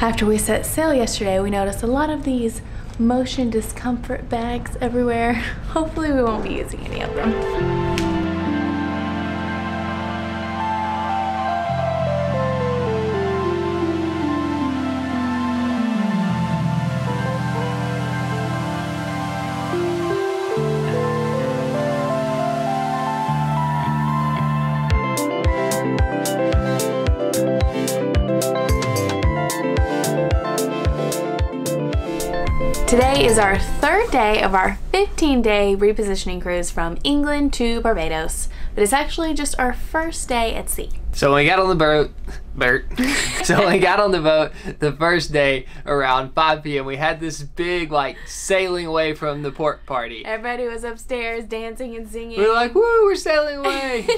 After we set sail yesterday, we noticed a lot of these motion discomfort bags everywhere. Hopefully we won't be using any of them. Today is our third day of our 15 day repositioning cruise from England to Barbados, but it's actually just our first day at sea. So when we got on the boat, Bert. so when we got on the boat the first day around 5 p.m., we had this big like sailing away from the port party. Everybody was upstairs dancing and singing. We were like, woo, we're sailing away.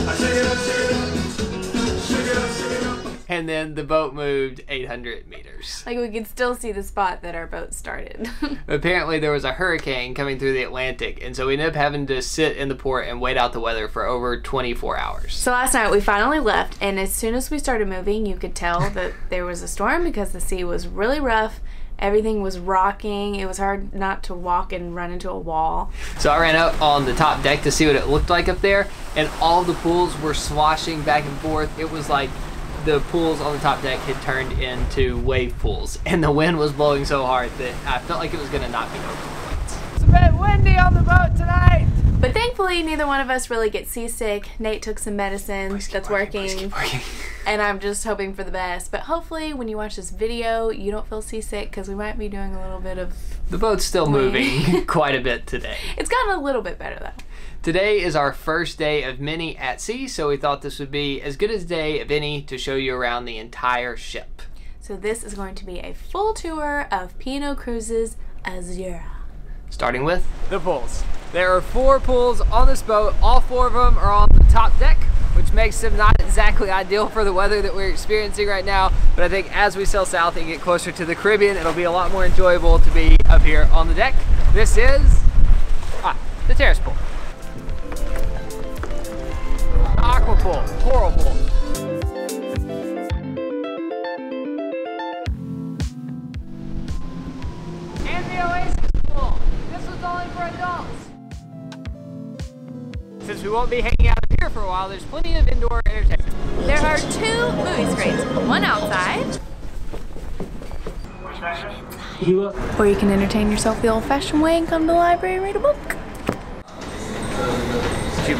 and then the boat moved 800 meters. Like we could still see the spot that our boat started. Apparently, there was a hurricane coming through the Atlantic, and so we ended up having to sit in the port and wait out the weather for over 24 hours. So last night we finally left, and as soon as we started moving, you could tell that there was a storm because the sea was really rough. Everything was rocking. It was hard not to walk and run into a wall. So I ran out on the top deck to see what it looked like up there, and all the pools were swashing back and forth. It was like the pools on the top deck had turned into wave pools, and the wind was blowing so hard that I felt like it was going to knock me over. It's a bit windy on the boat tonight. But thankfully, neither one of us really get seasick. Nate took some medicine that's working, working, working, and I'm just hoping for the best. But hopefully, when you watch this video, you don't feel seasick because we might be doing a little bit of. The boat's still moving quite a bit today. It's gotten a little bit better though. Today is our first day of mini at sea, so we thought this would be as good as day of any to show you around the entire ship. So this is going to be a full tour of P&O Cruises Azura. Starting with the pools. There are four pools on this boat. All four of them are on the top deck, which makes them not exactly ideal for the weather that we're experiencing right now. But I think as we sail south and get closer to the Caribbean, it'll be a lot more enjoyable to be up here on the deck. This is ah, the terrace pool. Aqua pool, coral pool. And the Oasis pool. This was only for adults. Since we won't be hanging out here for a while, there's plenty of indoor entertainment. There are two movie screens, one outside. Or uh, you can entertain yourself the old-fashioned way and come to the library and read a book.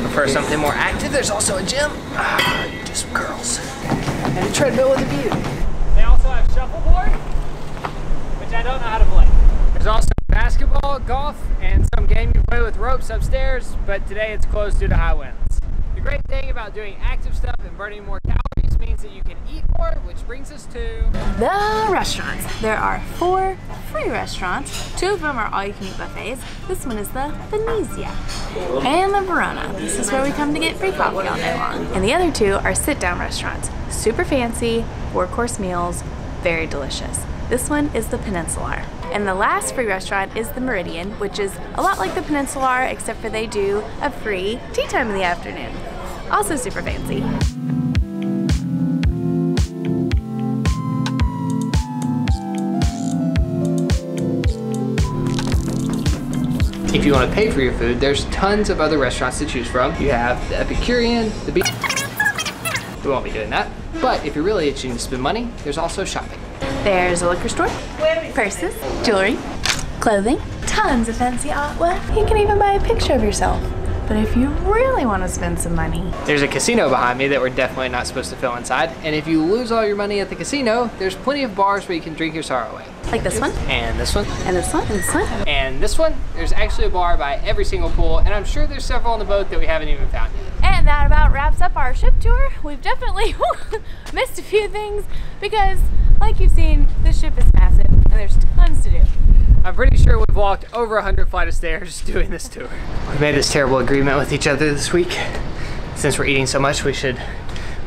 If you prefer something more active, there's also a gym. Ah, you do some curls. And a treadmill with a view. They also have shuffleboard, which I don't know how to play. There's also basketball, golf, and some game you play with ropes upstairs, but today it's closed due to high winds. The great thing about doing active stuff and burning more calories means that you can eat more, which brings us to... The restaurants. There are four free restaurants. Two of them are all-you-can-eat buffets. This one is the Venezia. And the Verona. This is where we come to get free coffee all day long. And the other two are sit-down restaurants. Super fancy, four-course meals, very delicious. This one is the Peninsular. And the last free restaurant is the Meridian, which is a lot like the Peninsular, except for they do a free tea time in the afternoon. Also super fancy. If you want to pay for your food, there's tons of other restaurants to choose from. You have the Epicurean, the Beach. We won't be doing that. But if you're really itching to spend money, there's also shopping. There's a liquor store, purses, jewelry, clothing, tons of fancy artwork. You can even buy a picture of yourself. But if you really want to spend some money, there's a casino behind me that we're definitely not supposed to fill inside. And if you lose all your money at the casino, there's plenty of bars where you can drink your sorrow away. Like this one? And this one. And this one. And this one. And this one. There's actually a bar by every single pool, and I'm sure there's several on the boat that we haven't even found yet. And that about wraps up our ship tour. We've definitely missed a few things because, like you've seen, this ship is massive and there's tons to do. I'm pretty sure we've walked over hundred flight of stairs doing this tour. We made this terrible agreement with each other this week. Since we're eating so much, we should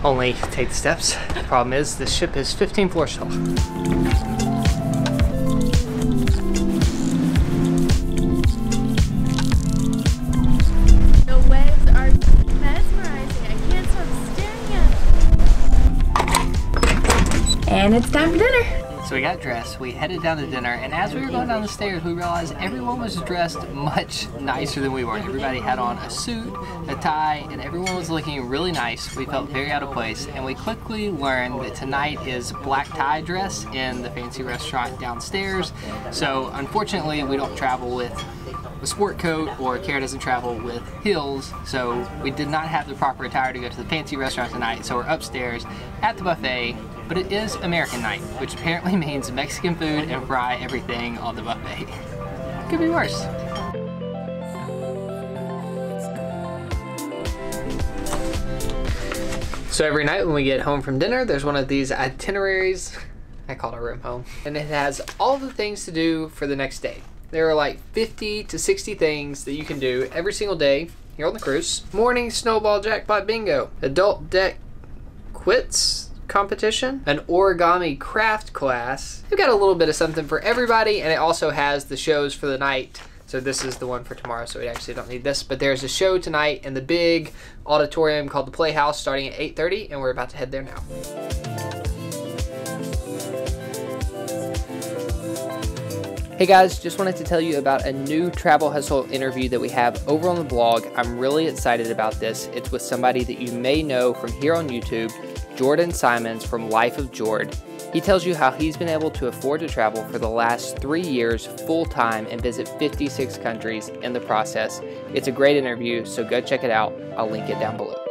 only take the steps. The problem is, this ship is 15 floors tall. The waves are mesmerizing. I can't see staring. And it's time for dinner. So we got dressed, we headed down to dinner, and as we were going down the stairs, we realized everyone was dressed much nicer than we were. Everybody had on a suit, a tie, and everyone was looking really nice. We felt very out of place, and we quickly learned that tonight is black tie dress in the fancy restaurant downstairs. So unfortunately, we don't travel with a sport coat or Kara doesn't travel with heels so we did not have the proper attire to go to the fancy restaurant tonight so we're upstairs at the buffet but it is American night which apparently means Mexican food and fry everything on the buffet. Could be worse. So every night when we get home from dinner, there's one of these itineraries. I call it a room home. And it has all the things to do for the next day. There are like 50 to 60 things that you can do every single day here on the cruise. Morning snowball jackpot bingo, adult deck quoits competition, an origami craft class. They've got a little bit of something for everybody and it also has the shows for the night. So this is the one for tomorrow, so we actually don't need this. But there's a show tonight in the big auditorium called the Playhouse starting at 8.30 and we're about to head there now. Hey guys, just wanted to tell you about a new Travel Hustle interview that we have over on the blog. I'm really excited about this. It's with somebody that you may know from here on YouTube, Jordan Simons from Life of Jord. He tells you how he's been able to afford to travel for the last three years full time and visit 56 countries in the process. It's a great interview, so go check it out. I'll link it down below.